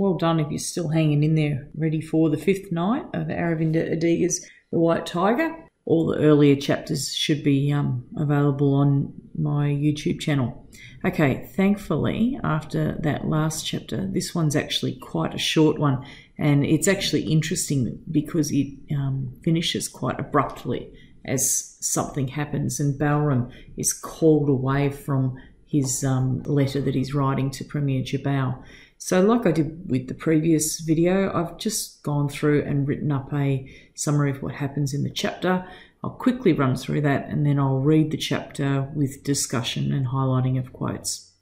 well done if you're still hanging in there, ready for the fifth night of Aravind Adiga's The White Tiger. All the earlier chapters should be um, available on my YouTube channel. Okay, thankfully, after that last chapter, this one's actually quite a short one, and it's actually interesting because it um, finishes quite abruptly as something happens, and Balram is called away from his um, letter that he's writing to Premier Jiabao. So, like I did with the previous video, I've just gone through and written up a summary of what happens in the chapter. I'll quickly run through that and then I'll read the chapter with discussion and highlighting of quotes.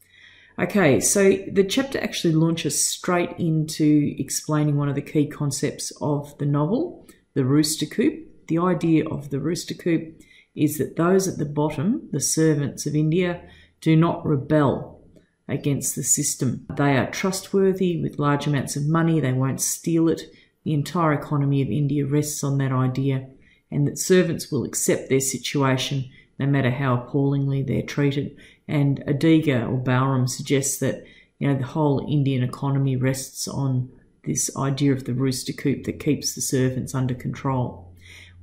Okay, so the chapter actually launches straight into explaining one of the key concepts of the novel, the rooster coop. The idea of the rooster coop is that those at the bottom, the servants of India, do not rebel against the system. They are trustworthy with large amounts of money, they won't steal it. The entire economy of India rests on that idea and that servants will accept their situation no matter how appallingly they're treated. And Adiga or Balram suggests that you know the whole Indian economy rests on this idea of the rooster coop that keeps the servants under control.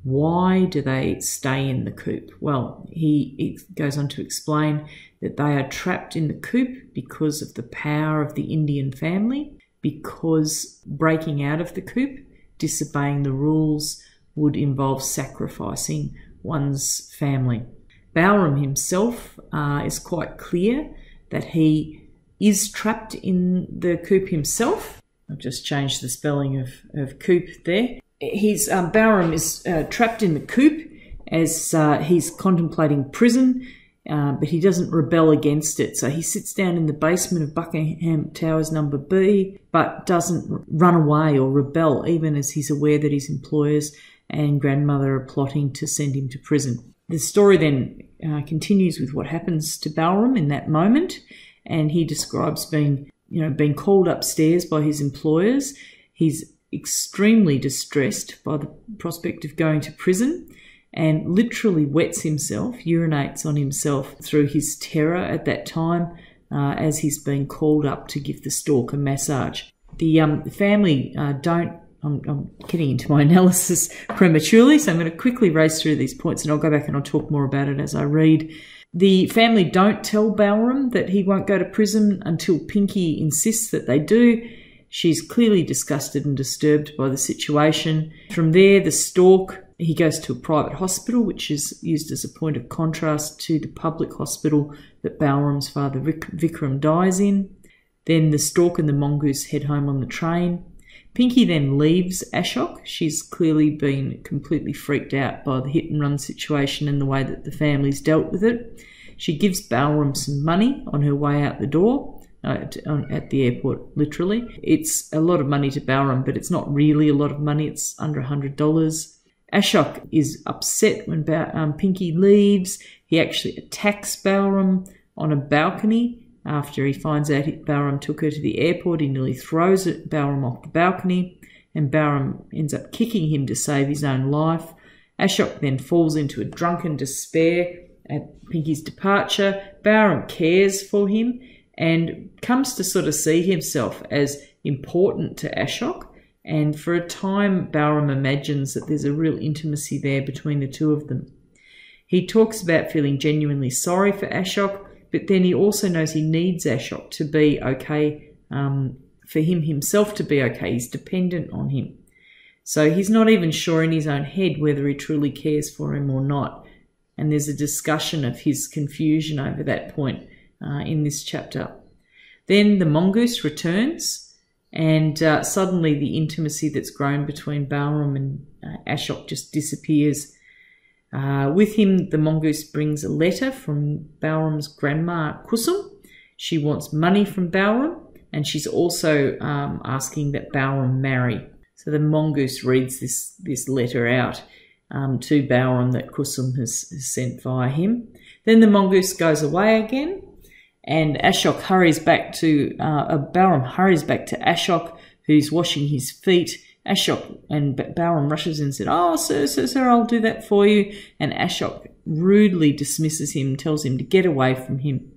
Why do they stay in the coop? Well, he goes on to explain that they are trapped in the coop because of the power of the Indian family, because breaking out of the coop, disobeying the rules, would involve sacrificing one's family. Balram himself uh, is quite clear that he is trapped in the coop himself. I've just changed the spelling of, of coop there. He's, um, Balram is uh, trapped in the coop as uh, he's contemplating prison, uh, but he doesn't rebel against it. So he sits down in the basement of Buckingham Towers number B, but doesn't run away or rebel, even as he's aware that his employers and grandmother are plotting to send him to prison. The story then uh, continues with what happens to Balram in that moment, and he describes being, you know, being called upstairs by his employers. He's extremely distressed by the prospect of going to prison and literally wets himself, urinates on himself through his terror at that time uh, as he's being called up to give the stork a massage. The um, family uh, don't I'm, I'm, getting into my analysis prematurely, so I'm going to quickly race through these points and I'll go back and I'll talk more about it as I read. The family don't tell Balram that he won't go to prison until Pinky insists that they do. She's clearly disgusted and disturbed by the situation. From there, the stork, he goes to a private hospital, which is used as a point of contrast to the public hospital that Balram's father Vikram dies in. Then the stork and the mongoose head home on the train. Pinky then leaves Ashok. She's clearly been completely freaked out by the hit and run situation and the way that the family's dealt with it. She gives Balram some money on her way out the door. Uh, at the airport, literally. It's a lot of money to Balram, but it's not really a lot of money. It's under $100. Ashok is upset when ba- um, Pinky leaves. He actually attacks Balram on a balcony after he finds out Balram took her to the airport, he nearly throws Balram off the balcony, and Balram ends up kicking him to save his own life. Ashok then falls into a drunken despair at Pinky's departure. Balram cares for him and comes to sort of see himself as important to Ashok. And for a time, Balram imagines that there's a real intimacy there between the two of them. He talks about feeling genuinely sorry for Ashok but then he also knows he needs Ashok to be okay, um, for him himself to be okay. He's dependent on him. So he's not even sure in his own head whether he truly cares for him or not. And there's a discussion of his confusion over that point uh, in this chapter. Then the mongoose returns, and uh, suddenly the intimacy that's grown between Balram and uh, Ashok just disappears. Uh, with him, the mongoose brings a letter from Balram's grandma, Kusum. She wants money from Balram, and she's also um, asking that Balram marry. So the mongoose reads this, this letter out um, to Balram that Kusum has, has sent via him. Then the mongoose goes away again, and Ashok hurries back to, uh, Balram hurries back to Ashok, who's washing his feet Ashok and Balram rushes in and said, Oh, sir, sir, sir, I'll do that for you. And Ashok rudely dismisses him, tells him to get away from him.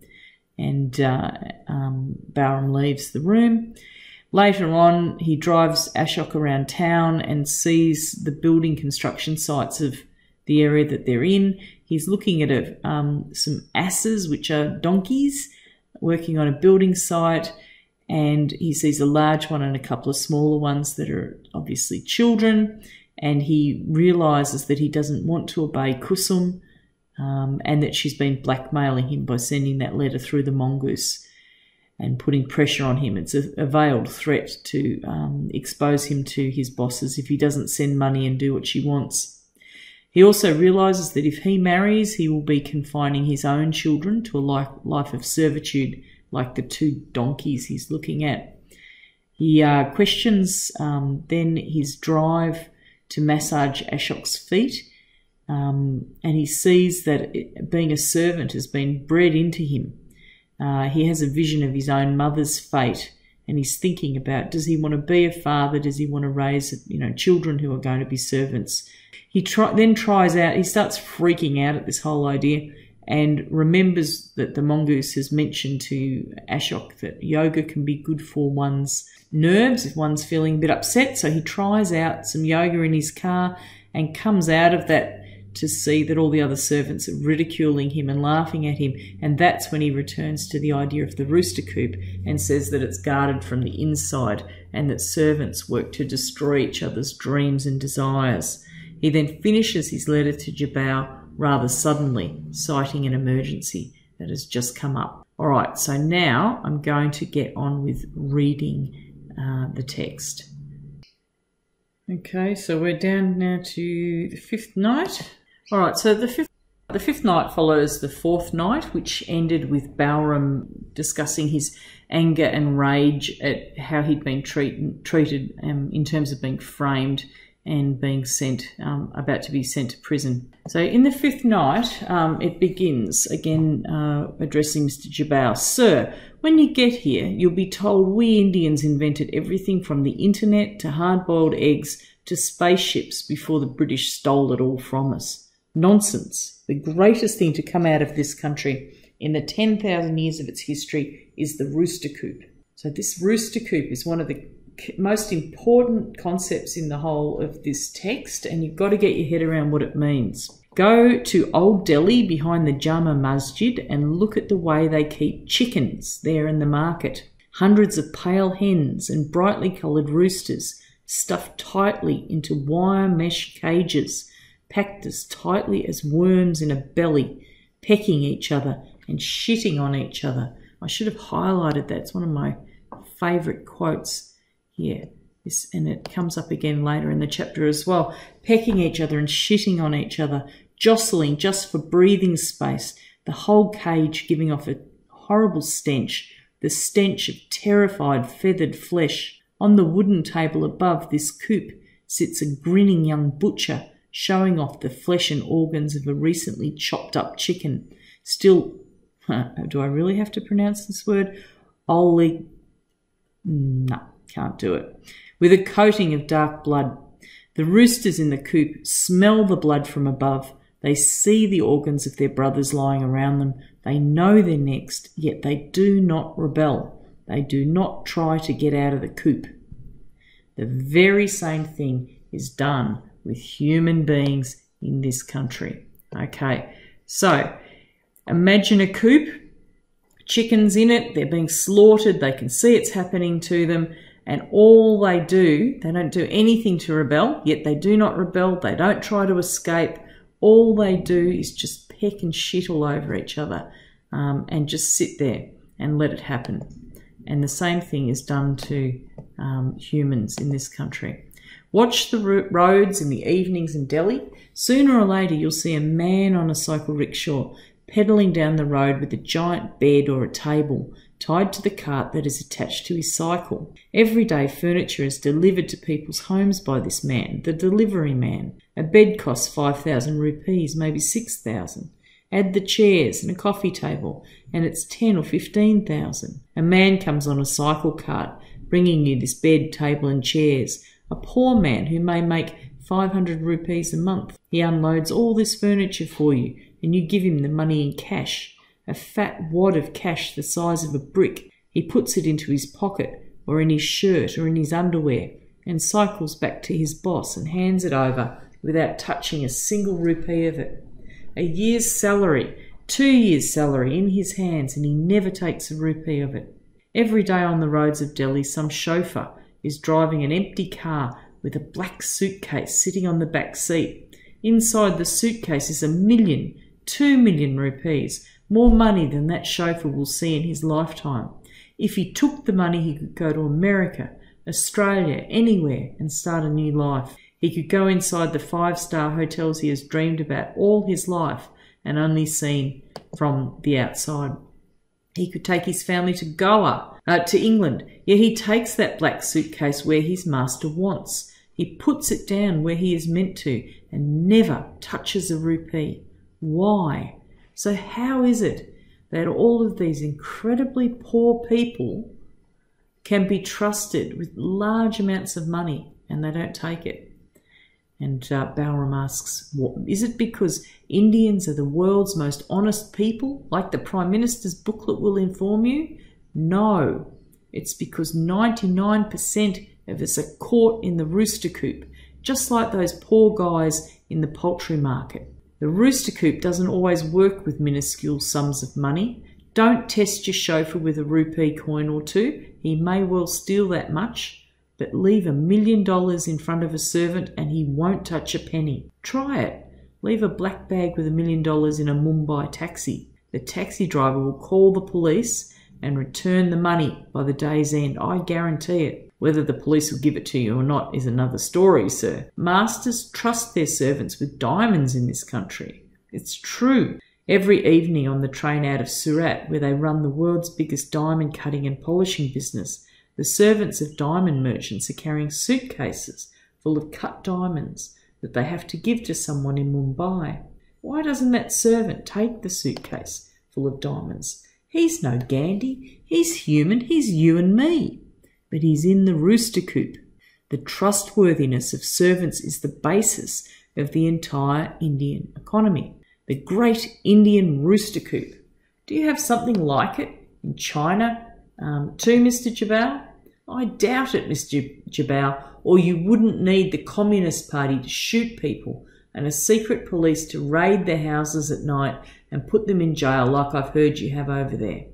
And uh, um, leaves the room. Later on, he drives Ashok around town and sees the building construction sites of the area that they're in. He's looking at a, um, some asses, which are donkeys, working on a building site, and he sees a large one and a couple of smaller ones that are obviously children. And he realizes that he doesn't want to obey Kusum um, and that she's been blackmailing him by sending that letter through the mongoose and putting pressure on him. It's a, a veiled threat to um, expose him to his bosses if he doesn't send money and do what she wants. He also realizes that if he marries, he will be confining his own children to a life, life of servitude, like the two donkeys he's looking at. He uh, questions um, then his drive to massage Ashok's feet, um, and he sees that it, being a servant has been bred into him. Uh, he has a vision of his own mother's fate, and he's thinking about does he want to be a father? Does he want to raise you know children who are going to be servants? He try, then tries out. He starts freaking out at this whole idea and remembers that the mongoose has mentioned to Ashok that yoga can be good for one's nerves if one's feeling a bit upset. So he tries out some yoga in his car and comes out of that to see that all the other servants are ridiculing him and laughing at him. And that's when he returns to the idea of the rooster coop and says that it's guarded from the inside and that servants work to destroy each other's dreams and desires. He then finishes his letter to Jiabao rather suddenly, citing an emergency that has just come up. All right, so now I'm going to get on with reading uh, the text. Okay, so we're down now to the fifth night. All right, so the fifth the fifth night follows the fourth night, which ended with Balram discussing his anger and rage at how he'd been treat, treated um, in terms of being framed and being sent, um, about to be sent to prison. So in the fifth night, um, it begins again uh, addressing Mr. Jiabao. Sir, when you get here, you'll be told we Indians invented everything from the internet to hard boiled eggs to spaceships before the British stole it all from us. Nonsense. The greatest thing to come out of this country in the 10,000 years of its history is the rooster coop. So, this rooster coop is one of the most important concepts in the whole of this text, and you've got to get your head around what it means. Go to Old Delhi behind the Jama Masjid and look at the way they keep chickens there in the market. Hundreds of pale hens and brightly coloured roosters stuffed tightly into wire mesh cages, packed as tightly as worms in a belly, pecking each other and shitting on each other. I should have highlighted that. It's one of my favourite quotes here. This, and it comes up again later in the chapter as well. Pecking each other and shitting on each other, jostling just for breathing space, the whole cage giving off a horrible stench, the stench of terrified feathered flesh. On the wooden table above this coop sits a grinning young butcher, showing off the flesh and organs of a recently chopped up chicken. Still, do I really have to pronounce this word? Oli. No, can't do it. With a coating of dark blood. The roosters in the coop smell the blood from above. They see the organs of their brothers lying around them. They know they're next, yet they do not rebel. They do not try to get out of the coop. The very same thing is done with human beings in this country. Okay, so imagine a coop, chickens in it, they're being slaughtered, they can see it's happening to them, and all they do, they don't do anything to rebel, yet they do not rebel, they don't try to escape. All they do is just peck and shit all over each other um, and just sit there and let it happen. And the same thing is done to um, humans in this country. Watch the roads in the evenings in Delhi. Sooner or later, you'll see a man on a cycle rickshaw pedaling down the road with a giant bed or a table tied to the cart that is attached to his cycle. Everyday furniture is delivered to people's homes by this man, the delivery man. A bed costs 5,000 rupees, maybe 6,000. Add the chairs and a coffee table, and it's 10 or 15,000. A man comes on a cycle cart, bringing you this bed, table, and chairs. A poor man who may make 500 rupees a month. He unloads all this furniture for you, and you give him the money in cash a fat wad of cash the size of a brick. He puts it into his pocket, or in his shirt or in his underwear and cycles back to his boss and hands it over without touching a single rupee of it. A year's salary, two years' salary in his hands, and he never takes a rupee of it. Every day on the roads of Delhi, some chauffeur is driving an empty car with a black suitcase sitting on the back seat. Inside the suitcase is a million, two million rupees, more money than that chauffeur will see in his lifetime. If he took the money, he could go to America, Australia, anywhere, and start a new life. He could go inside the five star hotels he has dreamed about all his life and only seen from the outside. He could take his family to Goa, uh, to England, yet he takes that black suitcase where his master wants. He puts it down where he is meant to and never touches a rupee. Why? So, how is it that all of these incredibly poor people can be trusted with large amounts of money and they don't take it? And uh, Balram asks, is it because Indians are the world's most honest people, like the Prime Minister's booklet will inform you? No, it's because 99% of us are caught in the rooster coop, just like those poor guys in the poultry market. The rooster coop doesn't always work with minuscule sums of money. Don't test your chauffeur with a rupee coin or two. He may well steal that much, but leave a million dollars in front of a servant and he won't touch a penny. Try it. Leave a black bag with a million dollars in a Mumbai taxi. The taxi driver will call the police and return the money by the day's end. I guarantee it. Whether the police will give it to you or not is another story, sir. Masters trust their servants with diamonds in this country. It's true. Every evening on the train out of Surat, where they run the world's biggest diamond cutting and polishing business, the servants of diamond merchants are carrying suitcases full of cut diamonds that they have to give to someone in Mumbai. Why doesn't that servant take the suitcase full of diamonds? He's no Gandhi. He's human. He's you and me but he's in the rooster coop. The trustworthiness of servants is the basis of the entire Indian economy. The great Indian rooster coop. Do you have something like it in China um, too, Mr. Jiabao? I doubt it, Mr. Jiabao, or you wouldn't need the Communist Party to shoot people and a secret police to raid their houses at night and put them in jail like I've heard you have over there.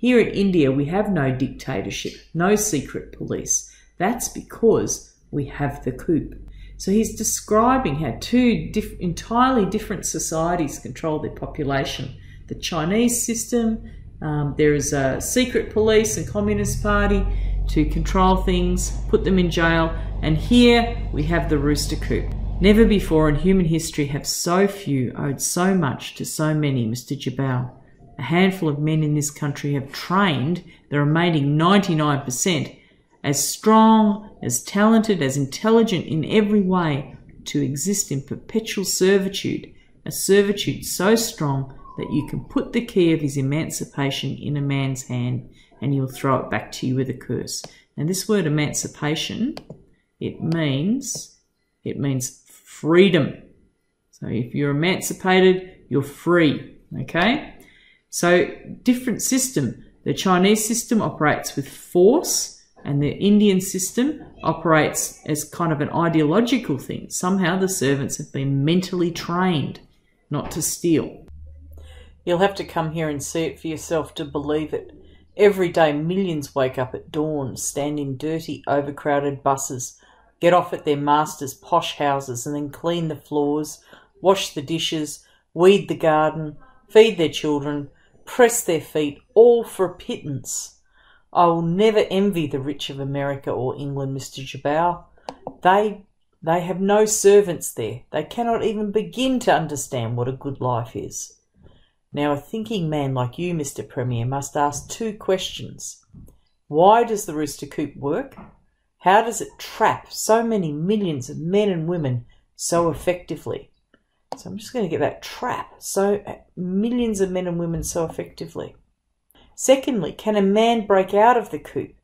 Here in India, we have no dictatorship, no secret police. That's because we have the coop. So he's describing how two diff entirely different societies control their population. The Chinese system, um, there is a secret police and communist party to control things, put them in jail, and here we have the rooster coop. Never before in human history have so few owed so much to so many, Mr. Jiabao a handful of men in this country have trained the remaining 99% as strong, as talented, as intelligent in every way to exist in perpetual servitude, a servitude so strong that you can put the key of his emancipation in a man's hand and he'll throw it back to you with a curse. And this word emancipation, it means it means freedom. So if you're emancipated, you're free. Okay? So, different system. The Chinese system operates with force, and the Indian system operates as kind of an ideological thing. Somehow the servants have been mentally trained not to steal. You'll have to come here and see it for yourself to believe it. Every day, millions wake up at dawn, stand in dirty, overcrowded buses, get off at their masters' posh houses, and then clean the floors, wash the dishes, weed the garden, feed their children, press their feet, all for a pittance. I will never envy the rich of America or England, Mr. Jiabao. They they have no servants there. They cannot even begin to understand what a good life is. Now, a thinking man like you, Mr. Premier, must ask two questions. Why does the rooster coop work? How does it trap so many millions of men and women so effectively? So I'm just going to get that trap. So uh, millions of men and women so effectively. Secondly, can a man break out of the coop?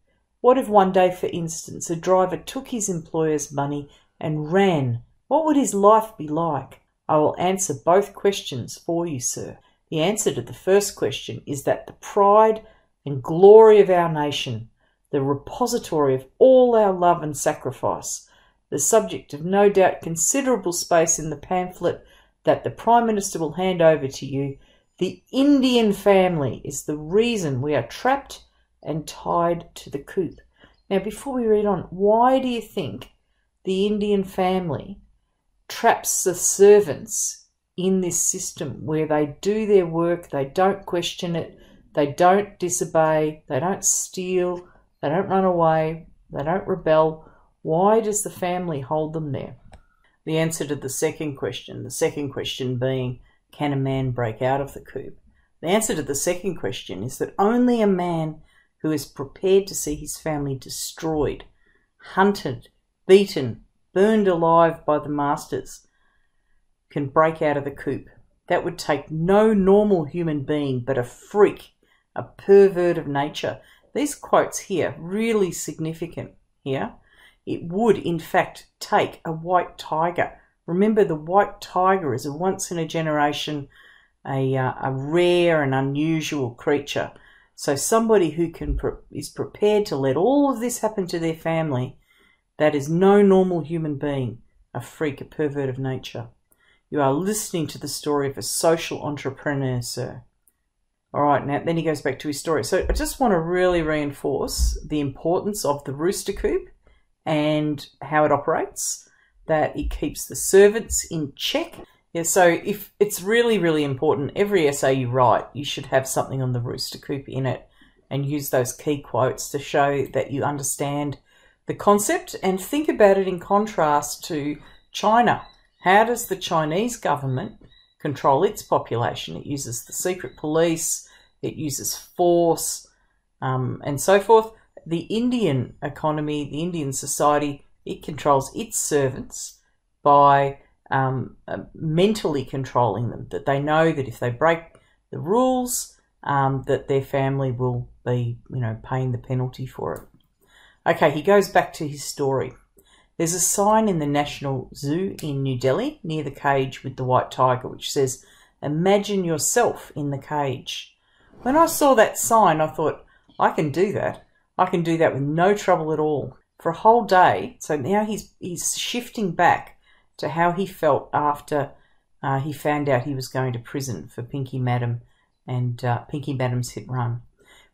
What if one day, for instance, a driver took his employer's money and ran? What would his life be like? I will answer both questions for you, sir. The answer to the first question is that the pride and glory of our nation, the the repository of all our love and sacrifice, the subject of no doubt considerable space in the pamphlet that the Prime Minister will hand over to you. The Indian family is the reason we are trapped and tied to the coop. Now, before we read on, why do you think the Indian family traps the servants in this system where they do their work, they don't question it, they don't disobey, they don't steal, they don't run away, they don't rebel? Why does the family hold them there? The answer to the second question, the second question being, can a man break out of the coop? The answer to the second question is that only a man who is prepared to see his family destroyed, hunted, beaten, burned alive by the masters, can break out of the coop. That would take no normal human being but a freak, a pervert of nature. These quotes here, really significant here. It would, in fact, take a white tiger. Remember, the white tiger is a once in a generation, a, uh, a rare and unusual creature. So somebody who can is prepared to let all of this happen to their family, that is no normal human being, a freak, a pervert of nature. You are listening to the story of a social entrepreneur, sir. All right, now then he goes back to his story. So I just want to really reinforce the importance of the rooster coop and how it operates, that it keeps the servants in check yeah, so if it's really, really important, every essay you write, you should have something on the rooster coop in it and use those key quotes to show that you understand the concept and think about it in contrast to China. How does the Chinese government control its population? It uses the secret police, it uses force, um, and so forth. The Indian economy, the Indian society, it controls its servants by um, uh, mentally controlling them, that they know that if they break the rules, um, that their family will be, you know, paying the penalty for it. Okay, he goes back to his story. There's a sign in the National Zoo in New Delhi near the cage with the white tiger which says, Imagine yourself in the cage. When I saw that sign, I thought, I can do that. I can do that with no trouble at all. For a whole day, so now he's, he's shifting back to how he felt after uh, he found out he was going to prison for Pinky Madam and uh, Pinky Madam's hit run.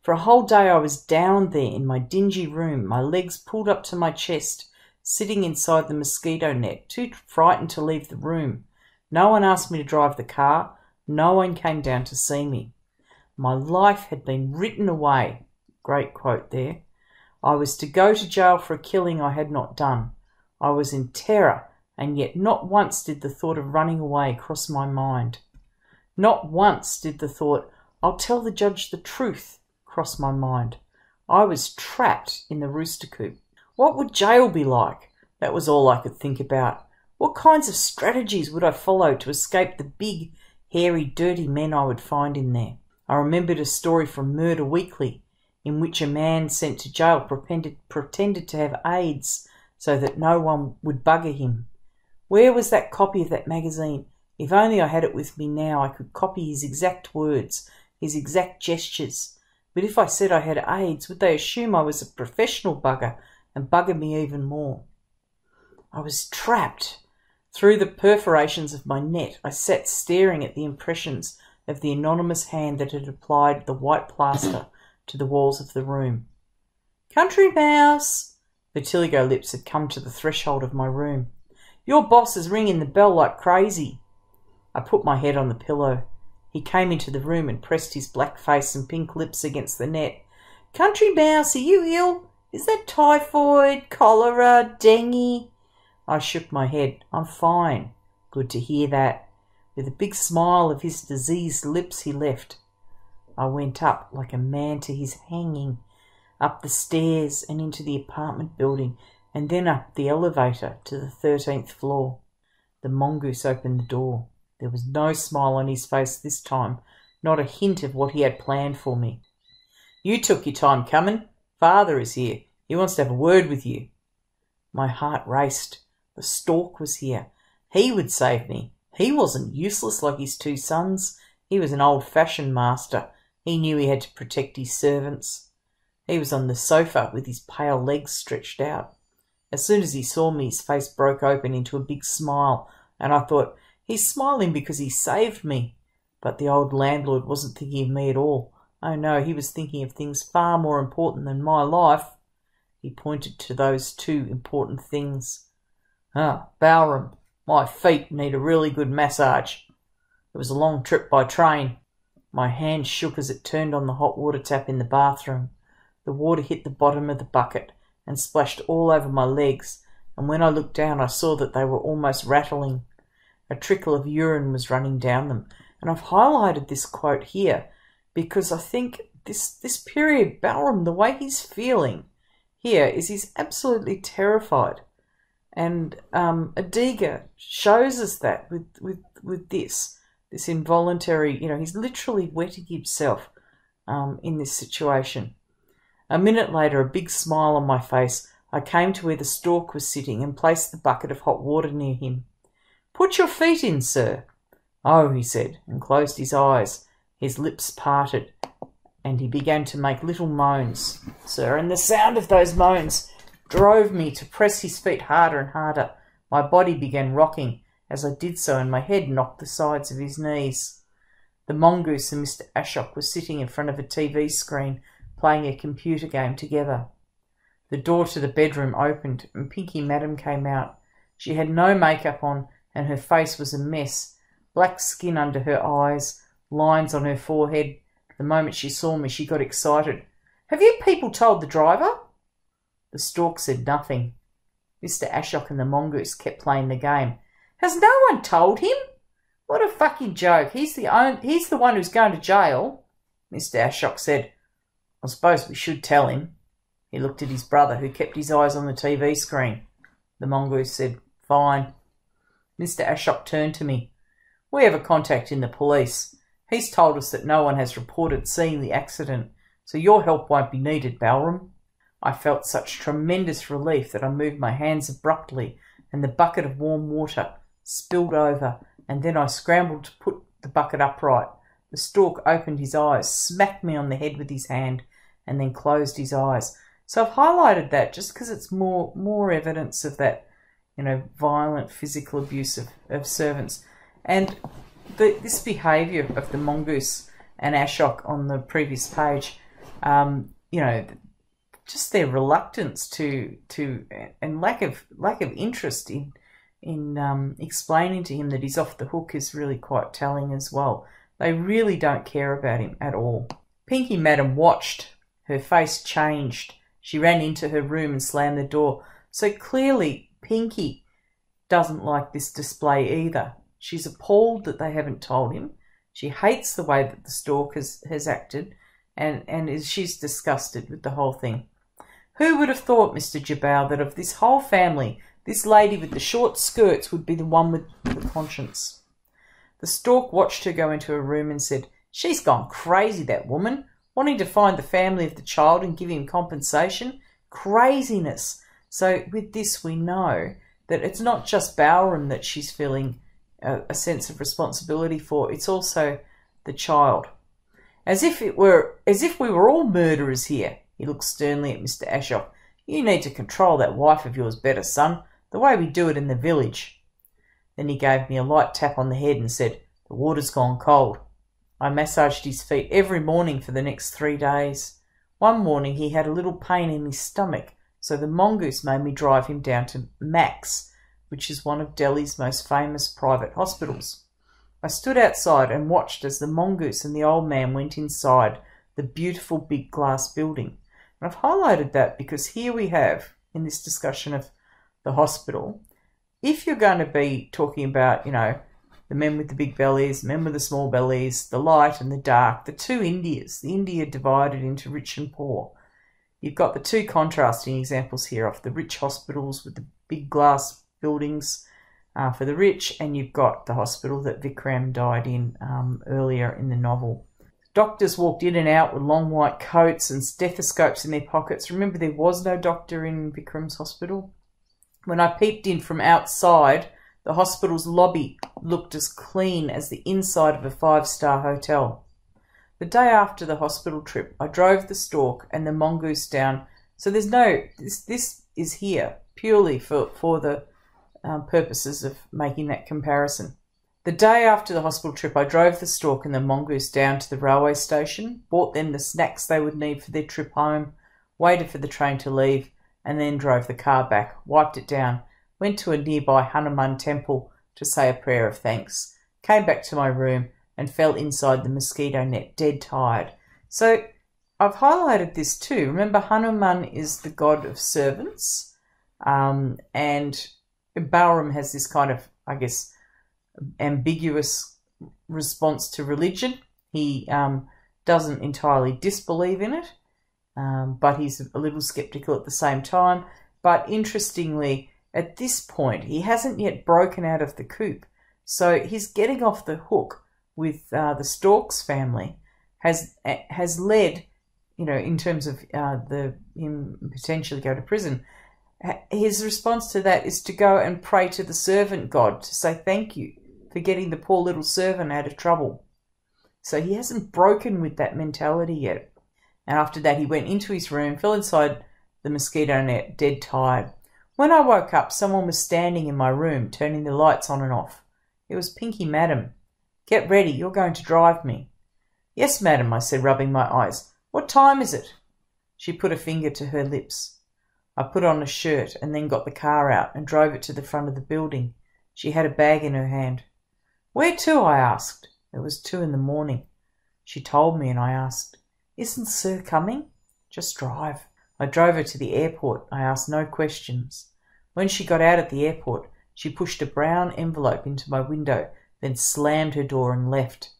For a whole day I was down there in my dingy room, my legs pulled up to my chest, sitting inside the mosquito net, too frightened to leave the room. No one asked me to drive the car, no one came down to see me. My life had been written away. Great quote there. I was to go to jail for a killing I had not done. I was in terror and yet not once did the thought of running away cross my mind. Not once did the thought, I'll tell the judge the truth, cross my mind. I was trapped in the rooster coop. What would jail be like? That was all I could think about. What kinds of strategies would I follow to escape the big, hairy, dirty men I would find in there? I remembered a story from Murder Weekly in which a man sent to jail pretended, pretended to have AIDS so that no one would bugger him. Where was that copy of that magazine? If only I had it with me now, I could copy his exact words, his exact gestures. But if I said I had AIDS, would they assume I was a professional bugger and bugger me even more? I was trapped. Through the perforations of my net, I sat staring at the impressions of the anonymous hand that had applied the white plaster to the walls of the room. Country mouse! Vitiligo lips had come to the threshold of my room. Your boss is ringing the bell like crazy. I put my head on the pillow. He came into the room and pressed his black face and pink lips against the net. Country mouse, are you ill? Is that typhoid, cholera, dengue? I shook my head. I'm fine. Good to hear that. With a big smile of his diseased lips, he left. I went up like a man to his hanging, up the stairs and into the apartment building, and then up the elevator to the thirteenth floor. The mongoose opened the door. There was no smile on his face this time, not a hint of what he had planned for me. You took your time coming. Father is here. He wants to have a word with you. My heart raced. The stork was here. He would save me. He wasn't useless like his two sons. He was an old fashioned master. He knew he had to protect his servants. He was on the sofa with his pale legs stretched out. As soon as he saw me, his face broke open into a big smile, and I thought, he's smiling because he saved me. But the old landlord wasn't thinking of me at all. Oh no, he was thinking of things far more important than my life. He pointed to those two important things. Ah, Balram, my feet need a really good massage. It was a long trip by train. My hand shook as it turned on the hot water tap in the bathroom. The water hit the bottom of the bucket and splashed all over my legs, and when I looked down I saw that they were almost rattling. A trickle of urine was running down them, and I've highlighted this quote here because I think this this period, Balram, the way he's feeling here is he's absolutely terrified. And um, Adiga shows us that with, with, with this, this involuntary, you know, he's literally wetting himself um, in this situation. A minute later, a big smile on my face, I came to where the stork was sitting and placed the bucket of hot water near him. Put your feet in, sir. Oh, he said, and closed his eyes. His lips parted, and he began to make little moans, sir, and the sound of those moans drove me to press his feet harder and harder. My body began rocking as I did so, and my head knocked the sides of his knees. The mongoose and Mr. Ashok were sitting in front of a TV screen playing a computer game together. The door to the bedroom opened and Pinky Madam came out. She had no makeup on and her face was a mess. Black skin under her eyes, lines on her forehead. The moment she saw me, she got excited. Have you people told the driver? The stork said nothing. Mr. Ashok and the mongoose kept playing the game. Has no one told him? What a fucking joke. He's the, own, he's the one who's going to jail. Mr. Ashok said, I suppose we should tell him. He looked at his brother, who kept his eyes on the TV screen. The mongoose said, Fine. Mr. Ashok turned to me. We have a contact in the police. He's told us that no one has reported seeing the accident, so your help won't be needed, Balram. I felt such tremendous relief that I moved my hands abruptly, and the bucket of warm water spilled over, and then I scrambled to put the bucket upright. The stork opened his eyes, smacked me on the head with his hand, and then closed his eyes. So I've highlighted that just because it's more more evidence of that, you know, violent physical abuse of, of servants. And the, this behaviour of the mongoose and Ashok on the previous page, um, you know, just their reluctance to to and lack of lack of interest in in um, explaining to him that he's off the hook is really quite telling as well. They really don't care about him at all. Pinky Madam watched her face changed. She ran into her room and slammed the door. So clearly, Pinky doesn't like this display either. She's appalled that they haven't told him. She hates the way that the stork has, has acted, and, and is, she's disgusted with the whole thing. Who would have thought, Mr. Jiabao, that of this whole family, this lady with the short skirts would be the one with the conscience? The stork watched her go into her room and said, She's gone crazy, that woman wanting to find the family of the child and give him compensation. Craziness. So with this, we know that it's not just Balram that she's feeling a, a sense of responsibility for. It's also the child. As if it were, as if we were all murderers here. He looked sternly at Mr. Ashok. You need to control that wife of yours better, son, the way we do it in the village. Then he gave me a light tap on the head and said, The water's gone cold. I massaged his feet every morning for the next three days. One morning he had a little pain in his stomach, so the mongoose made me drive him down to Max, which is one of Delhi's most famous private hospitals. I stood outside and watched as the mongoose and the old man went inside the beautiful big glass building. And I've highlighted that because here we have, in this discussion of the hospital, if you're going to be talking about, you know, the men with the big bellies, men with the small bellies, the light and the dark, the two Indias, the India divided into rich and poor. You've got the two contrasting examples here of the rich hospitals with the big glass buildings uh, for the rich, and you've got the hospital that Vikram died in um, earlier in the novel. Doctors walked in and out with long white coats and stethoscopes in their pockets. Remember, there was no doctor in Vikram's hospital. When I peeped in from outside, the hospital's lobby looked as clean as the inside of a five-star hotel. The day after the hospital trip, I drove the stork and the mongoose down. So there's no, this, this is here purely for, for the um, purposes of making that comparison. The day after the hospital trip, I drove the stork and the mongoose down to the railway station, bought them the snacks they would need for their trip home, waited for the train to leave, and then drove the car back, wiped it down, went to a nearby Hanuman temple to say a prayer of thanks, came back to my room, and fell inside the mosquito net, dead tired. So I've highlighted this too. Remember, Hanuman is the god of servants, um, and Balaram has this kind of, I guess, ambiguous response to religion. He um, doesn't entirely disbelieve in it, um, but he's a little skeptical at the same time. But interestingly, at this point, he hasn't yet broken out of the coop. So he's getting off the hook with uh, the Storks family has has led, you know, in terms of uh, the him potentially go to prison. His response to that is to go and pray to the servant God to say thank you for getting the poor little servant out of trouble. So he hasn't broken with that mentality yet. And after that, he went into his room, fell inside the mosquito net, dead tired. When I woke up, someone was standing in my room, turning the lights on and off. It was Pinky Madam. Get ready, you're going to drive me. Yes, madam, I said, rubbing my eyes. What time is it? She put a finger to her lips. I put on a shirt and then got the car out and drove it to the front of the building. She had a bag in her hand. Where to? I asked. It was two in the morning. She told me and I asked, Isn't Sir coming? Just drive. I drove her to the airport. I asked no questions. When she got out at the airport, she pushed a brown envelope into my window, then slammed her door and left.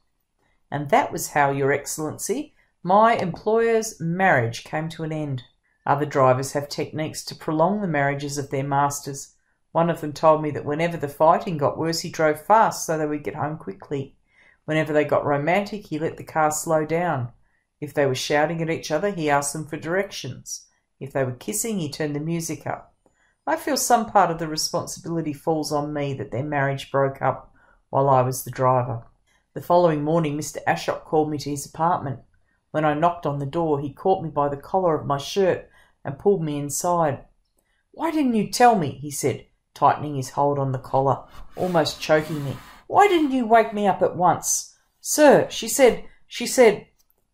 And that was how, Your Excellency, my employer's marriage came to an end. Other drivers have techniques to prolong the marriages of their masters. One of them told me that whenever the fighting got worse, he drove fast so they would get home quickly. Whenever they got romantic, he let the car slow down. If they were shouting at each other, he asked them for directions. If they were kissing, he turned the music up. I feel some part of the responsibility falls on me that their marriage broke up while I was the driver. The following morning, Mr. Ashok called me to his apartment. When I knocked on the door, he caught me by the collar of my shirt and pulled me inside. Why didn't you tell me? he said, tightening his hold on the collar, almost choking me. Why didn't you wake me up at once? Sir, she said, she said.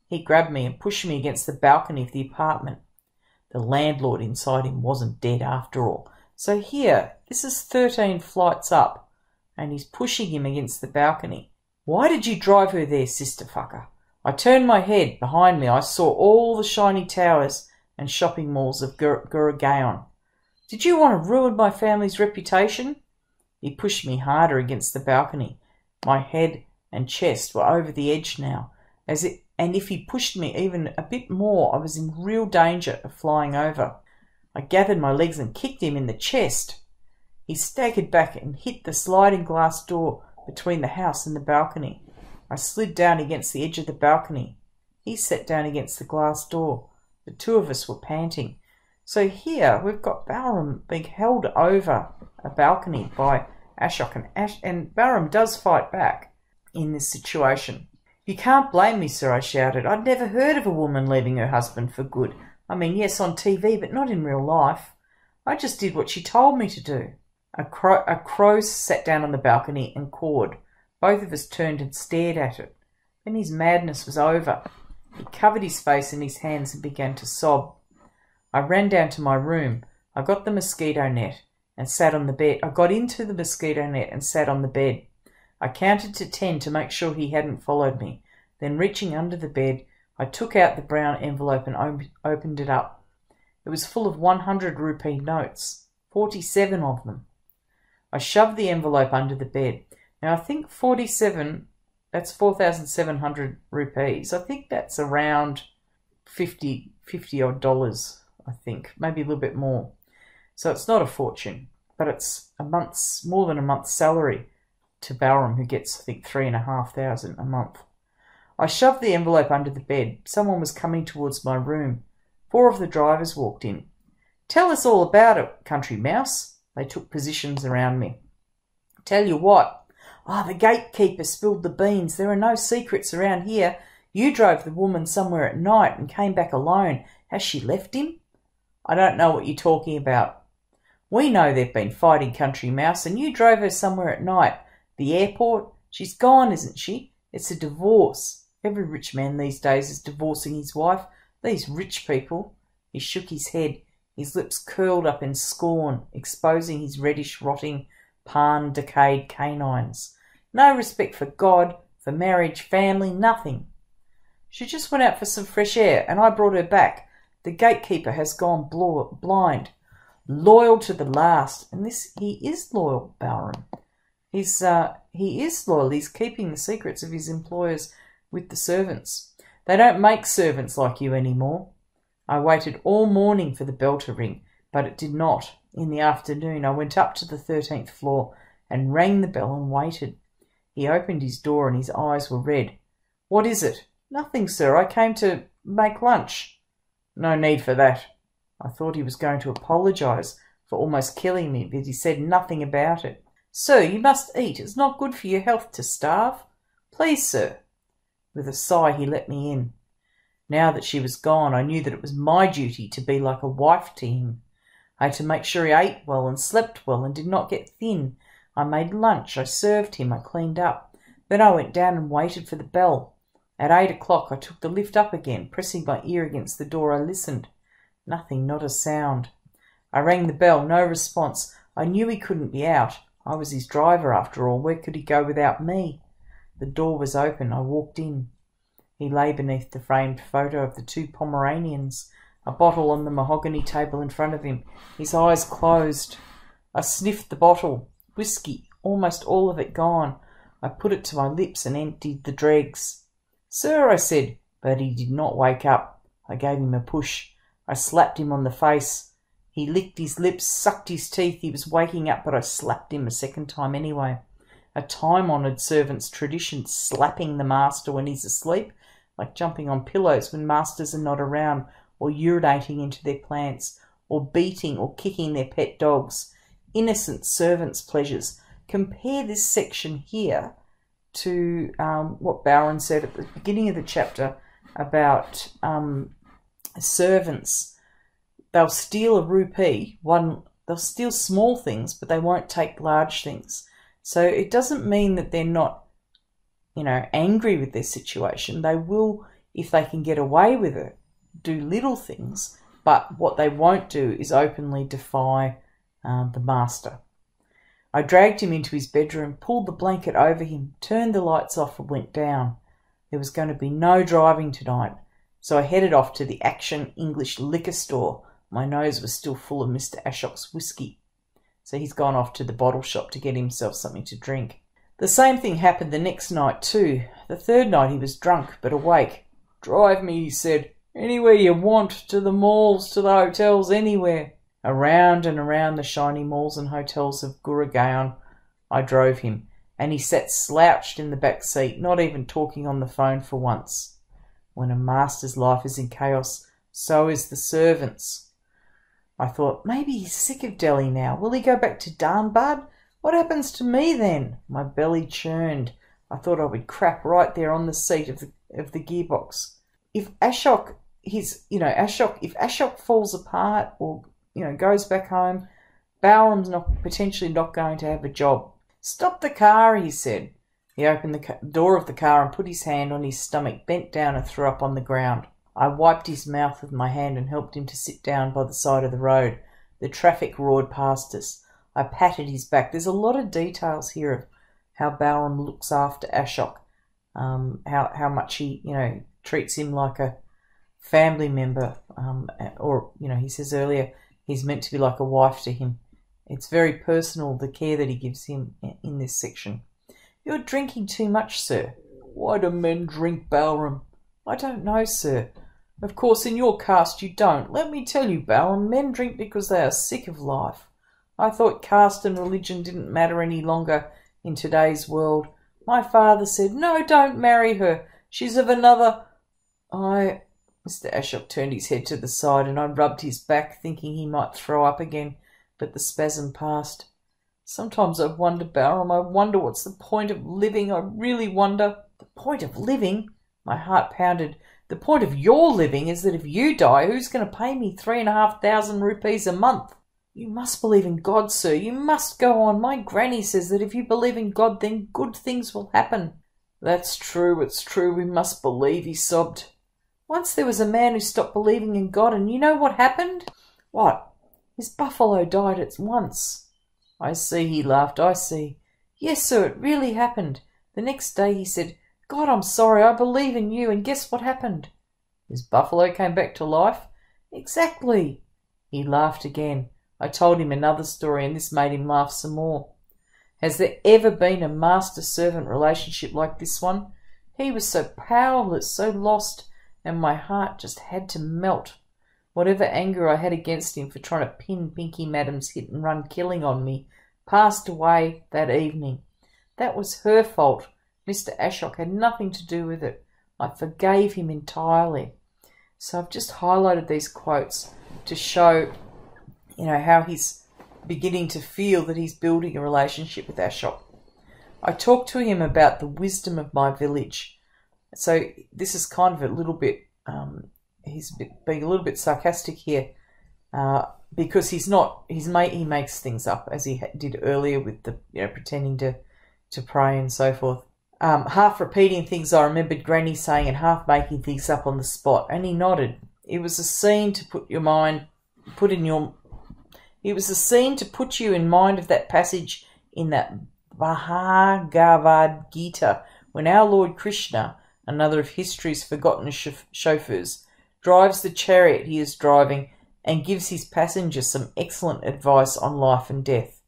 He grabbed me and pushed me against the balcony of the apartment. The landlord inside him wasn't dead after all. So here, this is 13 flights up, and he's pushing him against the balcony. Why did you drive her there, sister fucker? I turned my head. Behind me, I saw all the shiny towers and shopping malls of Gur- Gurugaon. Did you want to ruin my family's reputation? He pushed me harder against the balcony. My head and chest were over the edge now, as it, and if he pushed me even a bit more, I was in real danger of flying over. I gathered my legs and kicked him in the chest. He staggered back and hit the sliding glass door between the house and the balcony. I slid down against the edge of the balcony. He sat down against the glass door. The two of us were panting. So here we've got Balaram being held over a balcony by Ashok, and, Ash- and Balaram does fight back in this situation. You can't blame me, sir, I shouted. I'd never heard of a woman leaving her husband for good. I mean, yes, on TV, but not in real life. I just did what she told me to do. A crow, a crow sat down on the balcony and cawed. Both of us turned and stared at it. Then his madness was over. He covered his face in his hands and began to sob. I ran down to my room. I got the mosquito net and sat on the bed. I got into the mosquito net and sat on the bed. I counted to ten to make sure he hadn't followed me. Then, reaching under the bed, I took out the brown envelope and op opened it up. It was full of 100 rupee notes, 47 of them. I shoved the envelope under the bed. Now, I think 47, that's 4,700 rupees. I think that's around 50, 50 odd dollars, I think, maybe a little bit more. So it's not a fortune, but it's a month's, more than a month's salary to Balaram, who gets, I think, three and a half thousand a month. I shoved the envelope under the bed. Someone was coming towards my room. Four of the drivers walked in. Tell us all about it, country mouse. They took positions around me. Tell you what. Ah, oh, the gatekeeper spilled the beans. There are no secrets around here. You drove the woman somewhere at night and came back alone. Has she left him? I don't know what you're talking about. We know they've been fighting Country Mouse, and you drove her somewhere at night. The airport? She's gone, isn't she? It's a divorce. Every rich man these days is divorcing his wife. These rich people. He shook his head, his lips curled up in scorn, exposing his reddish, rotting, pan decayed canines. No respect for God, for marriage, family, nothing. She just went out for some fresh air, and I brought her back. The gatekeeper has gone blind. Loyal to the last, and this he is loyal, Balram. He's uh, he is loyal. He's keeping the secrets of his employers with the servants. They don't make servants like you anymore. I waited all morning for the bell to ring, but it did not. In the afternoon, I went up to the thirteenth floor and rang the bell and waited. He opened his door and his eyes were red. What is it? Nothing, sir. I came to make lunch. No need for that. I thought he was going to apologize for almost killing me, but he said nothing about it. Sir, you must eat. It's not good for your health to starve. Please, sir. With a sigh, he let me in. Now that she was gone, I knew that it was my duty to be like a wife to him. I had to make sure he ate well and slept well and did not get thin. I made lunch, I served him, I cleaned up. Then I went down and waited for the bell. At eight o'clock I took the lift up again, pressing my ear against the door I listened. Nothing, not a sound. I rang the bell, no response. I knew he couldn't be out. I was his driver after all. Where could he go without me? The door was open. I walked in. He lay beneath the framed photo of the two Pomeranians, a bottle on the mahogany table in front of him, his eyes closed. I sniffed the bottle. Whisky, almost all of it gone. I put it to my lips and emptied the dregs. Sir, I said, but he did not wake up. I gave him a push. I slapped him on the face. He licked his lips, sucked his teeth. He was waking up, but I slapped him a second time anyway. A time honoured servant's tradition, slapping the master when he's asleep, like jumping on pillows when masters are not around, or urinating into their plants, or beating or kicking their pet dogs. Innocent servants' pleasures. Compare this section here to um, what Balram said at the beginning of the chapter about um, servants they'll steal a rupee, one they'll steal small things, but they won't take large things. So it doesn't mean that they're not, you know, angry with their situation. They will, if they can get away with it, do little things, but what they won't do is openly defy uh, the master. I dragged him into his bedroom, pulled the blanket over him, turned the lights off, and went down. There was going to be no driving tonight, so I headed off to the Action English liquor store my nose was still full of Mr. Ashok's whisky, so he's gone off to the bottle shop to get himself something to drink. The same thing happened the next night, too. The third night he was drunk, but awake. Drive me, he said, anywhere you want, to the malls, to the hotels, anywhere. Around and around the shiny malls and hotels of Gurgaon I drove him, and he sat slouched in the back seat, not even talking on the phone for once. When a master's life is in chaos, so is the servant's. I thought, maybe he's sick of Delhi now. Will he go back to Dhanbad? What happens to me then? My belly churned. I thought I would crap right there on the seat of the of the gearbox. If Ashok, his, you know, Ashok, if Ashok falls apart or you know goes back home, Balram's not potentially not going to have a job. Stop the car, he said. He opened the door of the car and put his hand on his stomach, bent down and threw up on the ground. I wiped his mouth with my hand and helped him to sit down by the side of the road. The traffic roared past us. I patted his back. There's a lot of details here of how Balram looks after Ashok, um, how how much he you know treats him like a family member, um, or you know he says earlier he's meant to be like a wife to him. It's very personal the care that he gives him in this section. You're drinking too much, sir. Why do men drink, Balram? I don't know, sir. Of course, in your caste you don't. Let me tell you, Balram, men drink because they are sick of life. I thought caste and religion didn't matter any longer in today's world. My father said, No, don't marry her. She's of another. I. Mr. Ashok turned his head to the side and I rubbed his back, thinking he might throw up again, but the spasm passed. Sometimes I wonder, Balram, I wonder what's the point of living. I really wonder. The point of living? My heart pounded. The point of your living is that if you die, who's going to pay me three and a half thousand rupees a month? You must believe in God, sir. You must go on. My granny says that if you believe in God, then good things will happen. That's true, it's true. We must believe, he sobbed. Once there was a man who stopped believing in God, and you know what happened? What? His buffalo died at once. I see, he laughed. I see. Yes, sir, it really happened. The next day he said, God, I'm sorry, I believe in you, and guess what happened? His buffalo came back to life? Exactly. He laughed again. I told him another story, and this made him laugh some more. Has there ever been a master servant relationship like this one? He was so powerless, so lost, and my heart just had to melt. Whatever anger I had against him for trying to pin Pinky Madam's hit and run killing on me passed away that evening. That was her fault. Mr. Ashok had nothing to do with it. I forgave him entirely. So I've just highlighted these quotes to show, you know, how he's beginning to feel that he's building a relationship with Ashok. I talked to him about the wisdom of my village. So this is kind of a little bit, um, he's being a little bit sarcastic here uh, because he's not, he's made, he makes things up as he did earlier with the, you know, pretending to, to pray and so forth. Um, half repeating things I remembered Granny saying and half making things up on the spot. And he nodded. It was a scene to put your mind, put in your, it was a scene to put you in mind of that passage in that Bhagavad Gita when our Lord Krishna another of history's forgotten chauffeurs, drives the chariot he is driving and gives his passengers some excellent advice on life and death.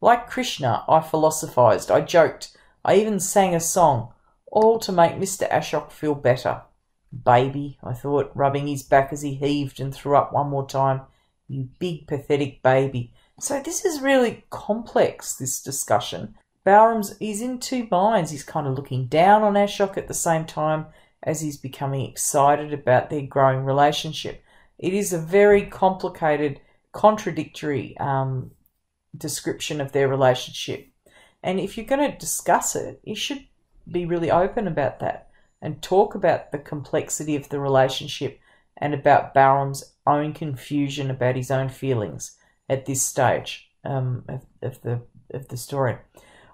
Like Krishna, I philosophized, I joked, I even sang a song, all to make Mr. Ashok feel better. Baby, I thought, rubbing his back as he heaved and threw up one more time. You big pathetic baby. So this is really complex, this discussion, Balram's he's in two minds. He's kind of looking down on Ashok at the same time as he's becoming excited about their growing relationship. It is a very complicated, contradictory um, description of their relationship. And if you're going to discuss it, you should be really open about that and talk about the complexity of the relationship and about Balram's own confusion about his own feelings at this stage um, of, of the of the story.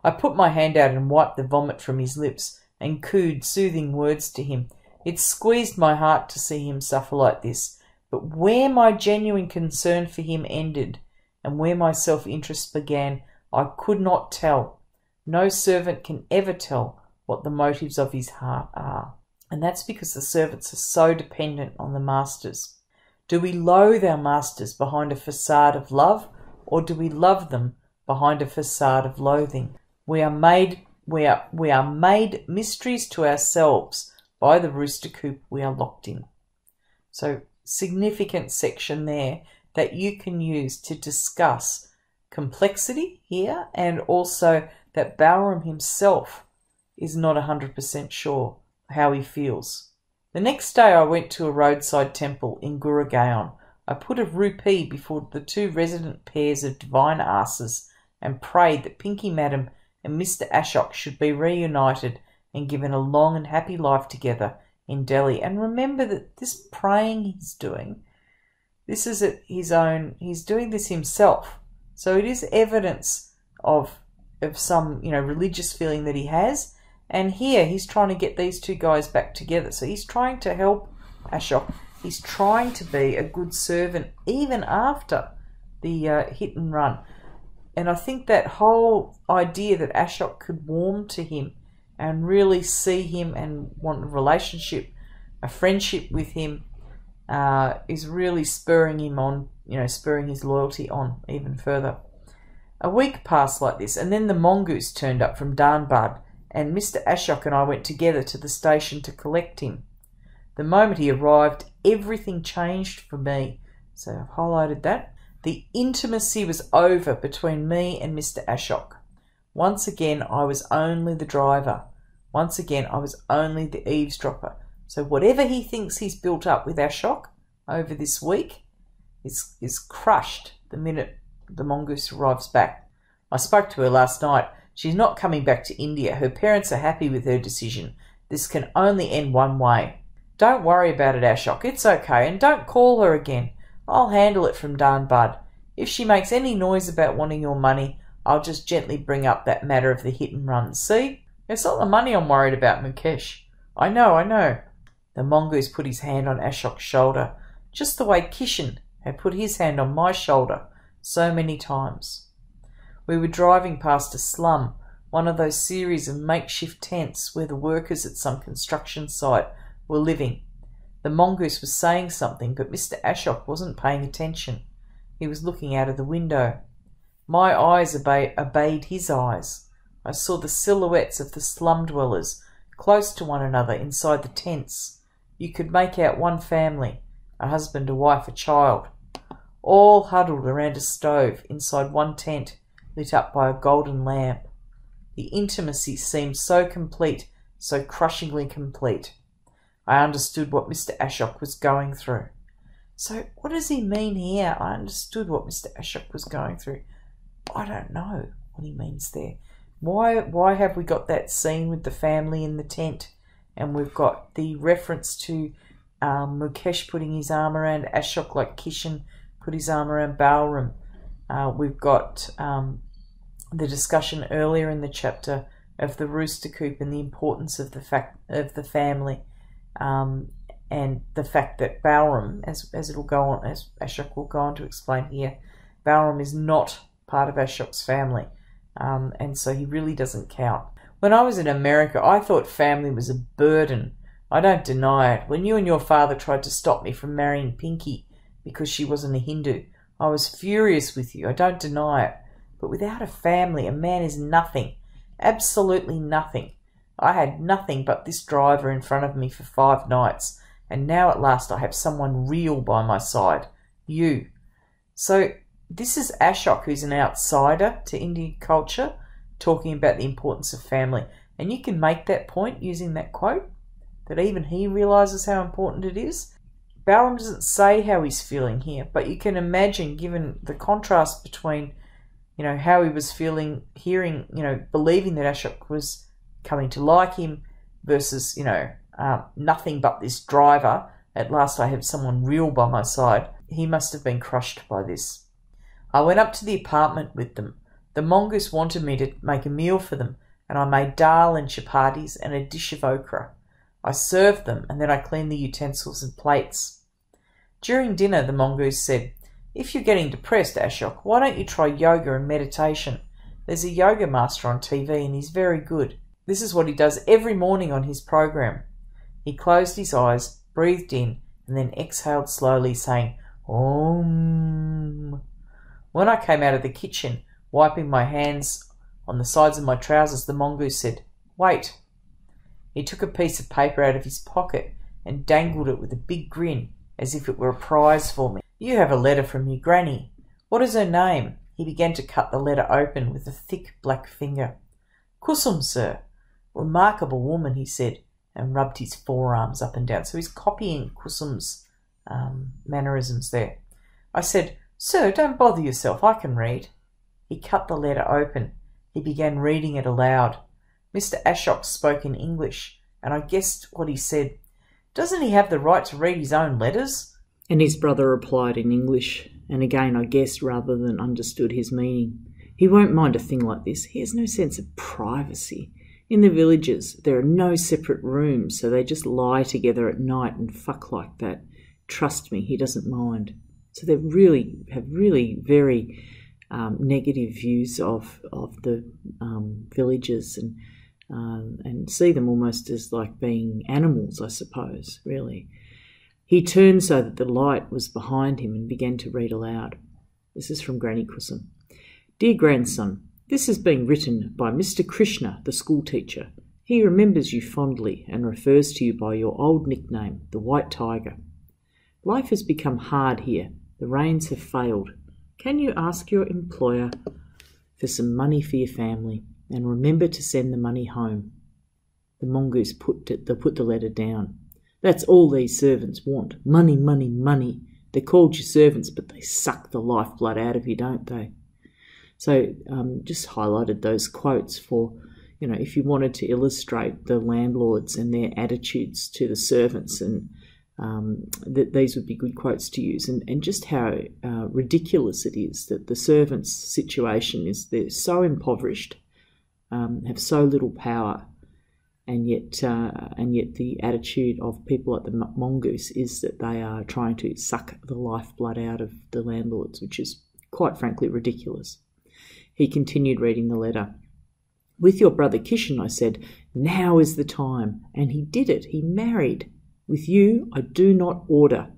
I put my hand out and wiped the vomit from his lips, and cooed soothing words to him. It squeezed my heart to see him suffer like this, but where my genuine concern for him ended, and where my self interest began, I could not tell. No servant can ever tell what the motives of his heart are. And that's because the servants are so dependent on the masters. Do we loathe our masters behind a facade of love, or do we love them behind a facade of loathing? We are made we are we are made mysteries to ourselves by the rooster coop we are locked in. So significant section there that you can use to discuss complexity here and also that Balram himself is not 100% sure how he feels. The next day I went to a roadside temple in Gurgaon. I put a rupee before the two resident pairs of divine asses and prayed that Pinky Madam and Mr. Ashok should be reunited and given a long and happy life together in Delhi. And remember that this praying he's doing, this is his own, he's doing this himself. So it is evidence of of some, you know, religious feeling that he has. And here he's trying to get these two guys back together. So he's trying to help Ashok. He's trying to be a good servant even after the uh, hit and run. And I think that whole idea that Ashok could warm to him and really see him and want a relationship, a friendship with him, uh, is really spurring him on, you know, spurring his loyalty on even further. A week passed like this, and then the mongoose turned up from Dhanbad, and Mr. Ashok and I went together to the station to collect him. The moment he arrived, everything changed for me. So I've highlighted that. The intimacy was over between me and Mr. Ashok. Once again, I was only the driver. Once again, I was only the eavesdropper. So whatever he thinks he's built up with Ashok over this week is, is crushed the minute the mongoose arrives back. I spoke to her last night. She's not coming back to India. Her parents are happy with her decision. This can only end one way. Don't worry about it, Ashok. It's okay, and don't call her again. I'll handle it from Dhanbad. If she makes any noise about wanting your money, I'll just gently bring up that matter of the hit and run. See? It's not the money I'm worried about, Mukesh. I know, I know. The mongoose put his hand on Ashok's shoulder, just the way Kishan had put his hand on my shoulder so many times. We were driving past a slum, one of those series of makeshift tents where the workers at some construction site were living. The mongoose was saying something, but Mr. Ashok wasn't paying attention. He was looking out of the window. My eyes obey- obeyed his eyes. I saw the silhouettes of the slum dwellers close to one another inside the tents. You could make out one family a husband, a wife, a child all huddled around a stove inside one tent lit up by a golden lamp. The intimacy seemed so complete, so crushingly complete. I understood what Mr. Ashok was going through. So, what does he mean here? I understood what Mr. Ashok was going through. I don't know what he means there. Why, why have we got that scene with the family in the tent, and we've got the reference to um, Mukesh putting his arm around Ashok like Kishan put his arm around Balram. Uh, we've got um, the discussion earlier in the chapter of the rooster coop and the importance of the fact of the family, um, and the fact that Balram, as as it'll go on, as Ashok will go on to explain here, Balram is not part of Ashok's family, um, and so he really doesn't count. When I was in America, I thought family was a burden. I don't deny it. When you and your father tried to stop me from marrying Pinky, because she wasn't a Hindu. I was furious with you, I don't deny it. But without a family, a man is nothing. Absolutely nothing. I had nothing but this driver in front of me for five nights, and now at last I have someone real by my side. You. So, this is Ashok, who's an outsider to Indian culture, talking about the importance of family. And you can make that point using that quote, that even he realizes how important it is. Balram doesn't say how he's feeling here, but you can imagine, given the contrast between, you know, how he was feeling, hearing, you know, believing that Ashok was coming to like him versus, you know, um, nothing but this driver. At last, I have someone real by my side. He must have been crushed by this. I went up to the apartment with them. The mongoose wanted me to make a meal for them, and I made dal and chapatis and a dish of okra. I served them, and then I cleaned the utensils and plates. During dinner, the mongoose said, If you're getting depressed, Ashok, why don't you try yoga and meditation? There's a yoga master on TV, and he's very good. This is what he does every morning on his program. He closed his eyes, breathed in, and then exhaled slowly, saying, Om. When I came out of the kitchen, wiping my hands on the sides of my trousers, the mongoose said, Wait. He took a piece of paper out of his pocket and dangled it with a big grin, as if it were a prize for me. You have a letter from your granny. What is her name? He began to cut the letter open with a thick black finger. Kusum, sir. Remarkable woman, he said, and rubbed his forearms up and down. So he's copying Kusum's um, mannerisms there. I said, Sir, don't bother yourself, I can read. He cut the letter open. He began reading it aloud. Mr. Ashok spoke in English, and I guessed what he said. Doesn't he have the right to read his own letters? And his brother replied in English, and again I guessed rather than understood his meaning. He won't mind a thing like this. He has no sense of privacy. In the villages, there are no separate rooms, so they just lie together at night and fuck like that. Trust me, he doesn't mind. So they really have really very um, negative views of of the um, villages and um, and see them almost as like being animals, I suppose, really. He turned so that the light was behind him and began to read aloud. This is from Granny Kusum. Dear grandson, this is being written by Mr. Krishna, the schoolteacher. He remembers you fondly and refers to you by your old nickname, the White Tiger. Life has become hard here. The rains have failed. Can you ask your employer for some money for your family? And remember to send the money home. The mongoose put, the, put the letter down. That's all these servants want. Money, money, money. They're called your servants, but they suck the lifeblood out of you, don't they? So um, just highlighted those quotes for you know, if you wanted to illustrate the landlords and their attitudes to the servants, and um, that these would be good quotes to use, and, and just how uh, ridiculous it is that the servants' situation is they're so impoverished, um, have so little power, and yet uh, and yet the attitude of people at the mongoose is that they are trying to suck the lifeblood out of the landlords, which is quite frankly ridiculous. He continued reading the letter. With your brother Kishan, I said, now is the time. And he did it. He married. With you, I do not order.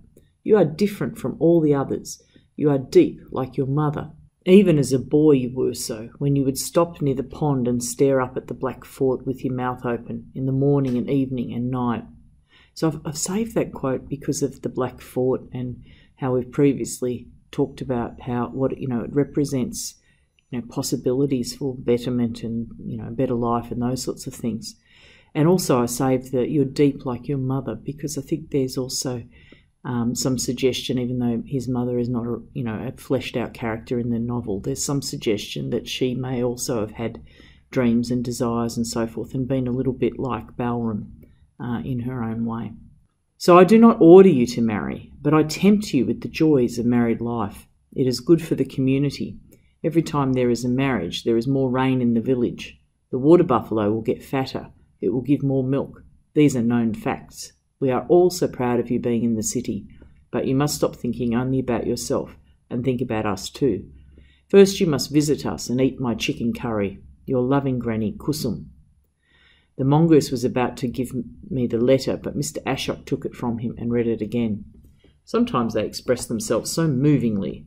You are different from all the others. You are deep, like your mother. Even as a boy, you were so, when you would stop near the pond and stare up at the black fort with your mouth open in the morning and evening and night. So I've, I've saved that quote because of the black fort and how we've previously talked about how what you know it represents you know, possibilities for betterment and you know better life and those sorts of things. And also, I saved that you're deep like your mother because I think there's also um, some suggestion, even though his mother is not a you know a fleshed out character in the novel, there's some suggestion that she may also have had dreams and desires and so forth, and been a little bit like Balram uh, in her own way. So I do not order you to marry, but I tempt you with the joys of married life. It is good for the community. Every time there is a marriage, there is more rain in the village. The water buffalo will get fatter. It will give more milk. These are known facts. We are all so proud of you being in the city, but you must stop thinking only about yourself and think about us too. First, you must visit us and eat my chicken curry. Your loving granny, Kusum. The mongoose was about to give me the letter, but Mr. Ashok took it from him and read it again. Sometimes they express themselves so movingly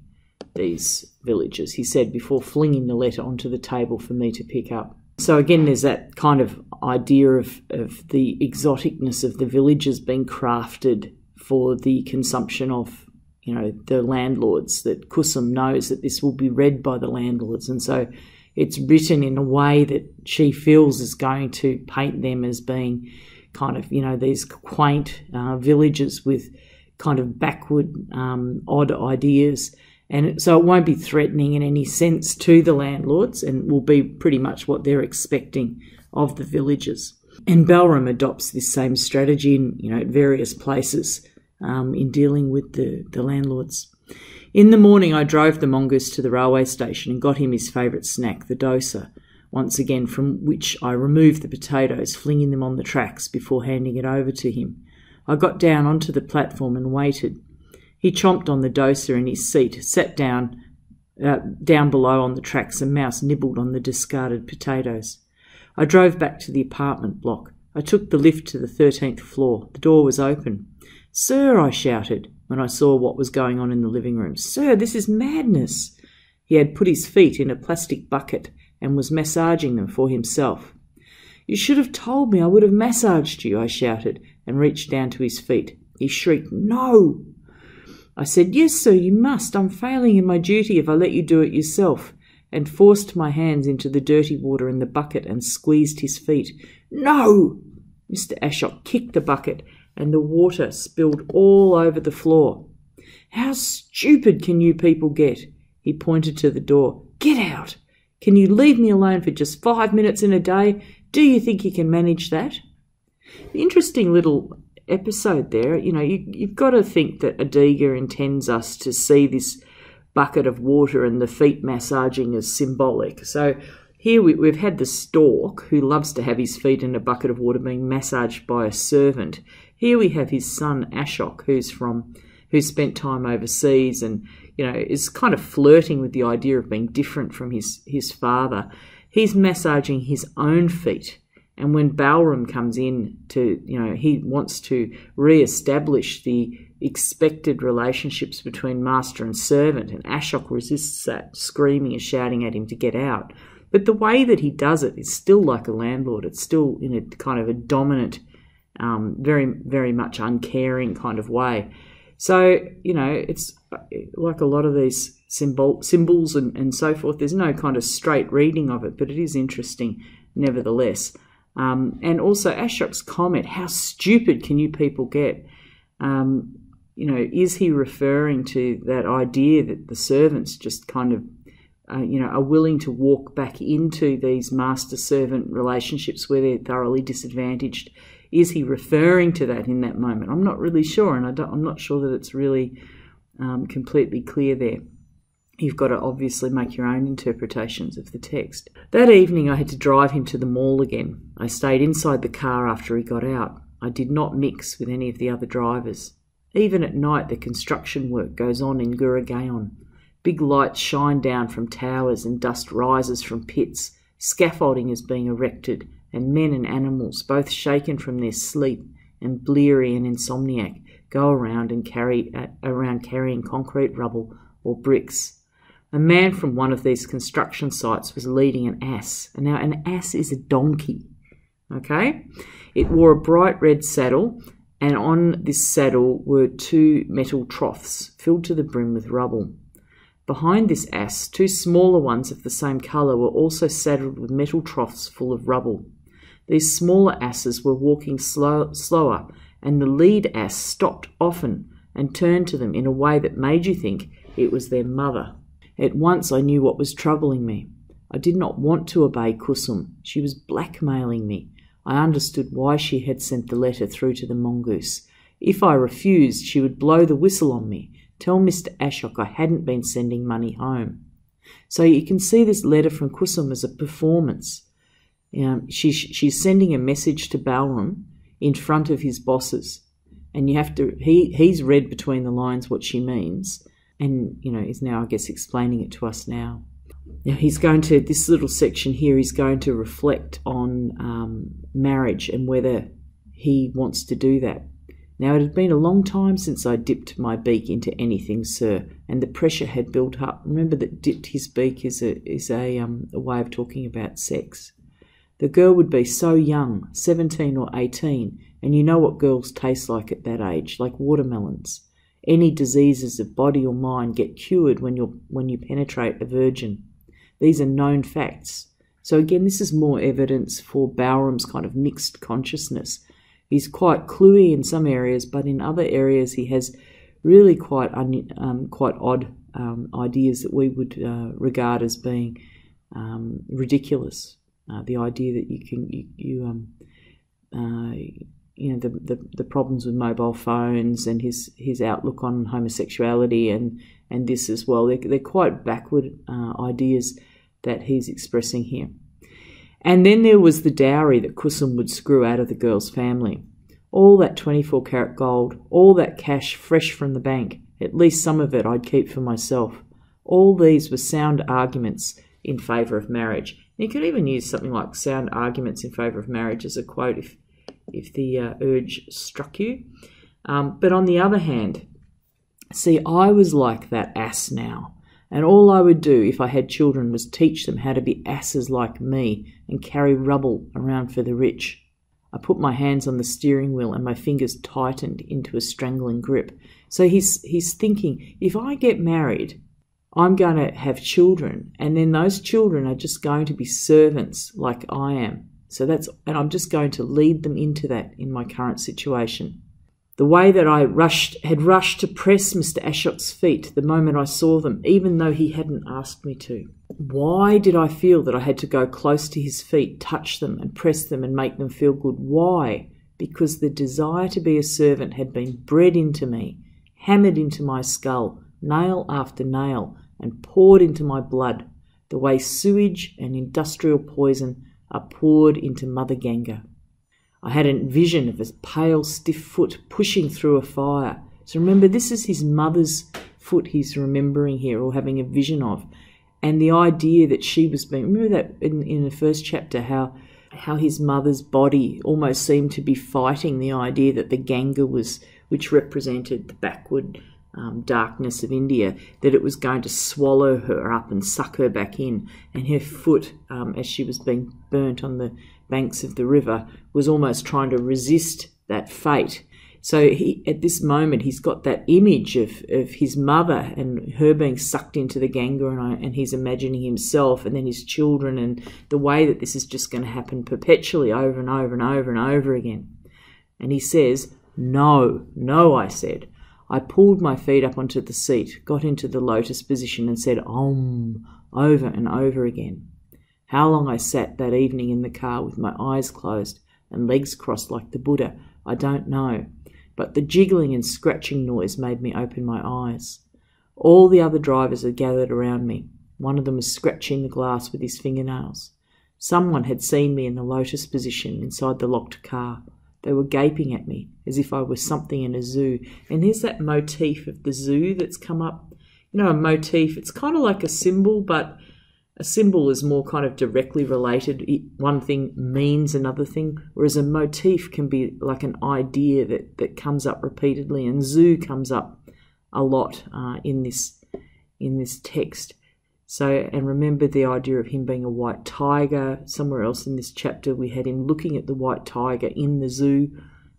these villagers, he said before flinging the letter onto the table for me to pick up. So again, there's that kind of idea of, of the exoticness of the villages being crafted for the consumption of, you know, the landlords. That Kusum knows that this will be read by the landlords, and so it's written in a way that she feels is going to paint them as being kind of, you know, these quaint uh, villages with kind of backward, um, odd ideas and so it won't be threatening in any sense to the landlords and will be pretty much what they're expecting of the villagers. And Balram adopts this same strategy in, you know, various places um, in dealing with the, the landlords. In the morning, I drove the mongoose to the railway station and got him his favourite snack, the dosa, once again, from which I removed the potatoes, flinging them on the tracks before handing it over to him. I got down onto the platform and waited. He chomped on the dosa in his seat, sat down uh, down below on the tracks, and Mouse nibbled on the discarded potatoes. I drove back to the apartment block. I took the lift to the thirteenth floor. The door was open. Sir, I shouted when I saw what was going on in the living room. Sir, this is madness. He had put his feet in a plastic bucket and was massaging them for himself. You should have told me I would have massaged you, I shouted, and reached down to his feet. He shrieked, No! I said, Yes, sir, you must. I'm failing in my duty if I let you do it yourself, and forced my hands into the dirty water in the bucket and squeezed his feet. No! Mr. Ashok kicked the bucket, and the water spilled all over the floor. How stupid can you people get? He pointed to the door. Get out! Can you leave me alone for just five minutes in a day? Do you think you can manage that? The interesting little episode there, you know, you, you've got to think that Adiga intends us to see this bucket of water and the feet massaging as symbolic. So here we, have had the stork who loves to have his feet in a bucket of water being massaged by a servant. Here we have his son Ashok, who's from who spent time overseas and you know is kind of flirting with the idea of being different from his his father. He's massaging his own feet and when Balram comes in to, you know, he wants to re-establish the expected relationships between master and servant, and Ashok resists that, screaming and shouting at him to get out. But the way that he does it is still like a landlord. It's still in a kind of a dominant, um, very, very much uncaring kind of way. So, you know, it's like a lot of these symbol, symbols and, and so forth. There's no kind of straight reading of it, but it is interesting nevertheless. Um, and also Ashok's comment, how stupid can you people get? Um, you know, is he referring to that idea that the servants just kind of uh, you know, are willing to walk back into these master servant relationships where they're thoroughly disadvantaged. Is he referring to that in that moment? I'm not really sure, and I am not sure that it's really um, completely clear there. You've got to obviously make your own interpretations of the text. That evening, I had to drive him to the mall again. I stayed inside the car after he got out. I did not mix with any of the other drivers. Even at night, the construction work goes on in Gurgaon. Big lights shine down from towers and dust rises from pits. Scaffolding is being erected, and men and animals, both shaken from their sleep and bleary and insomniac, go around and carry around carrying concrete rubble or bricks. A man from one of these construction sites was leading an ass. And now an ass is a donkey. Okay? It wore a bright red saddle, and on this saddle were two metal troughs filled to the brim with rubble. Behind this ass, two smaller ones of the same colour were also saddled with metal troughs full of rubble. These smaller asses were walking slow, slower, and the lead ass stopped often and turned to them in a way that made you think it was their mother. At once I knew what was troubling me. I did not want to obey Kusum. She was blackmailing me. I understood why she had sent the letter through to the mongoose. If I refused, she would blow the whistle on me Tell Mr. Ashok I hadn't been sending money home. So you can see this letter from Kusum as a performance. Um, she, she's sending a message to Balram in front of his bosses. And you have to, he, he's read between the lines what she means and, you know, is now, I guess, explaining it to us now. Now, he's going to, this little section here, he's going to reflect on um, marriage and whether he wants to do that. Now it had been a long time since I dipped my beak into anything, sir, and the pressure had built up. Remember that dipped his beak is a is a um a way of talking about sex. The girl would be so young, seventeen or eighteen, and you know what girls taste like at that age, like watermelons. Any diseases of body or mind get cured when you when you penetrate a virgin. These are known facts. So again, this is more evidence for Balram's kind of mixed consciousness He's quite cluey in some areas, but in other areas he has really quite um, quite odd um, ideas that we would uh, regard as being um, ridiculous. Uh, the idea that you can you, you um, uh, you know the, the, the problems with mobile phones and his his outlook on homosexuality and and this as well. They're, they're quite backward uh, ideas that he's expressing here. And then there was the dowry that Kusum would screw out of the girl's family. All that 24 carat gold, all that cash fresh from the bank, at least some of it I'd keep for myself. All these were sound arguments in favour of marriage. you could even use something like sound arguments in favour of marriage as a quote if, if the uh, urge struck you. Um, but on the other hand, see, I was like that ass now. And all I would do if I had children was teach them how to be asses like me and carry rubble around for the rich. I put my hands on the steering wheel and my fingers tightened into a strangling grip. So he's he's thinking, if I get married, I'm going to have children, and then those children are just going to be servants like I am. So that's and I'm just going to lead them into that in my current situation. The way that I rushed had rushed to press Mr. Ashok's feet the moment I saw them, even though he hadn't asked me to. Why did I feel that I had to go close to his feet, touch them, and press them and make them feel good? Why? Because the desire to be a servant had been bred into me, hammered into my skull, nail after nail, and poured into my blood, the way sewage and industrial poison are poured into Mother Ganga. I had a vision of his pale, stiff foot pushing through a fire. So remember, this is his mother's foot he's remembering here or having a vision of. And the idea that she was being, remember that in, in the first chapter, how how his mother's body almost seemed to be fighting the idea that the Ganga was, which represented the backward um, darkness of India, that it was going to swallow her up and suck her back in. And her foot, um, as she was being burnt on the banks of the river, was almost trying to resist that fate. So he, at this moment, he's got that image of, of his mother and her being sucked into the Ganga, and, and he's imagining himself and then his children, and the way that this is just going to happen perpetually over and over and over and over again. And he says, No, no, I said. I pulled my feet up onto the seat, got into the lotus position, and said Om over and over again. How long I sat that evening in the car with my eyes closed and legs crossed like the Buddha, I don't know, but the jiggling and scratching noise made me open my eyes. All the other drivers had gathered around me. One of them was scratching the glass with his fingernails. Someone had seen me in the lotus position inside the locked car. They were gaping at me as if I was something in a zoo. And here's that motif of the zoo that's come up. You know, a motif, it's kind of like a symbol, but a symbol is more kind of directly related. It, one thing means another thing, whereas a motif can be like an idea that, that comes up repeatedly. And zoo comes up a lot uh, in this in this text. So, and remember the idea of him being a white tiger. Somewhere else in this chapter, we had him looking at the white tiger in the zoo.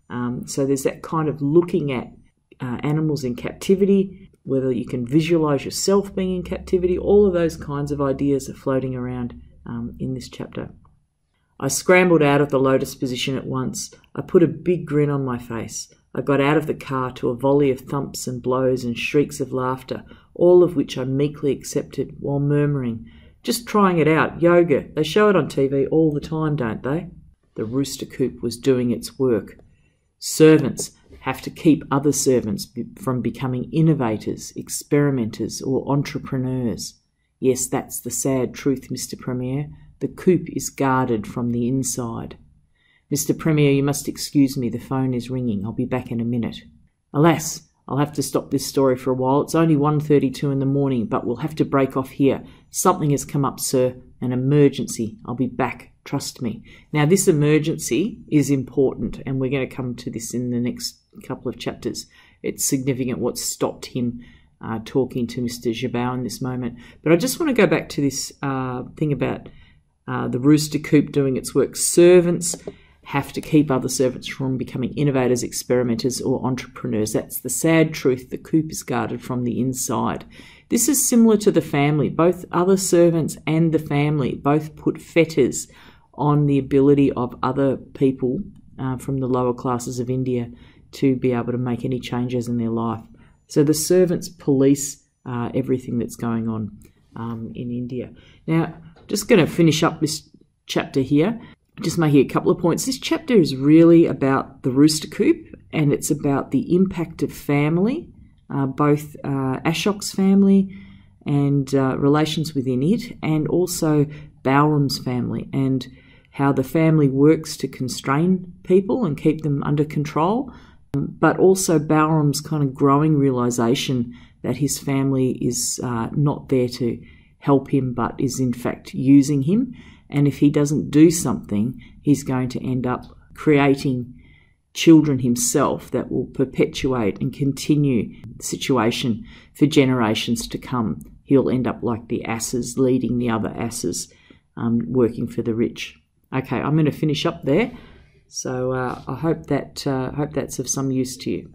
Um, so, there's that kind of looking at uh, animals in captivity, whether you can visualize yourself being in captivity, all of those kinds of ideas are floating around um, in this chapter. I scrambled out of the lotus position at once. I put a big grin on my face. I got out of the car to a volley of thumps and blows and shrieks of laughter, all of which I meekly accepted while murmuring, Just trying it out, yoga. They show it on TV all the time, don't they? The rooster coop was doing its work. Servants have to keep other servants from becoming innovators, experimenters, or entrepreneurs. Yes, that's the sad truth, Mr. Premier. The coop is guarded from the inside. Mr. Premier, you must excuse me. The phone is ringing. I'll be back in a minute. Alas, I'll have to stop this story for a while. It's only 1.32 in the morning, but we'll have to break off here. Something has come up, sir. An emergency. I'll be back. Trust me. Now, this emergency is important, and we're going to come to this in the next couple of chapters. It's significant what stopped him uh, talking to Mr. Jiabao in this moment. But I just want to go back to this uh, thing about uh, the rooster coop doing its work. Servants have to keep other servants from becoming innovators, experimenters, or entrepreneurs. That's the sad truth. The coop is guarded from the inside. This is similar to the family. Both other servants and the family both put fetters on the ability of other people uh, from the lower classes of India to be able to make any changes in their life. So the servants police uh, everything that's going on um, in India. Now, just going to finish up this chapter here just making a couple of points. This chapter is really about the rooster coop and it's about the impact of family, uh, both uh, Ashok's family and uh, relations within it, and also Balram's family and how the family works to constrain people and keep them under control, um, but also Balram's kind of growing realization that his family is uh, not there to help him but is in fact using him and if he doesn't do something, he's going to end up creating children himself that will perpetuate and continue the situation for generations to come. He'll end up like the asses leading the other asses, um, working for the rich. Okay, I'm going to finish up there. So uh, I hope that uh, hope that's of some use to you.